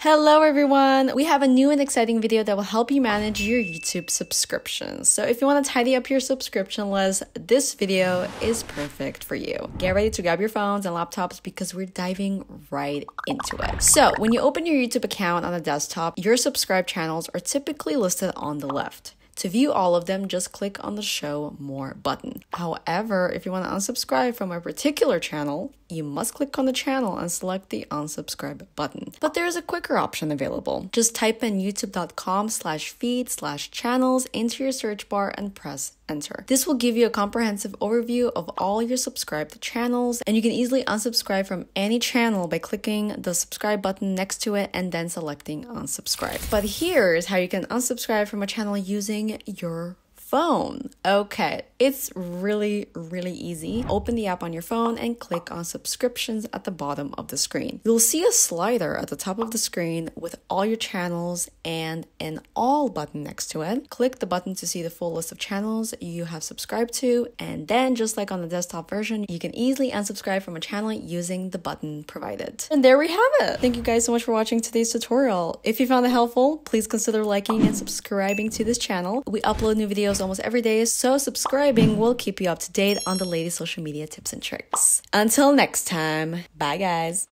Hello everyone! We have a new and exciting video that will help you manage your YouTube subscriptions. So if you want to tidy up your subscription list, this video is perfect for you. Get ready to grab your phones and laptops because we're diving right into it. So when you open your YouTube account on a desktop, your subscribed channels are typically listed on the left. To view all of them, just click on the show more button. However, if you want to unsubscribe from a particular channel, you must click on the channel and select the unsubscribe button. But there's a quicker option available. Just type in youtube.com slash feed slash channels into your search bar and press enter. This will give you a comprehensive overview of all your subscribed channels and you can easily unsubscribe from any channel by clicking the subscribe button next to it and then selecting unsubscribe. But here's how you can unsubscribe from a channel using your phone. Okay, it's really, really easy. Open the app on your phone and click on subscriptions at the bottom of the screen. You'll see a slider at the top of the screen with all your channels and an all button next to it. Click the button to see the full list of channels you have subscribed to, and then just like on the desktop version, you can easily unsubscribe from a channel using the button provided. And there we have it. Thank you guys so much for watching today's tutorial. If you found it helpful, please consider liking and subscribing to this channel. We upload new videos videos almost every day, so subscribing will keep you up to date on the latest social media tips and tricks. Until next time, bye guys.